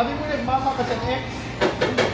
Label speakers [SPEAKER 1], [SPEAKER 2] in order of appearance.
[SPEAKER 1] Sabi mo na, mama ka sa ex. Eh.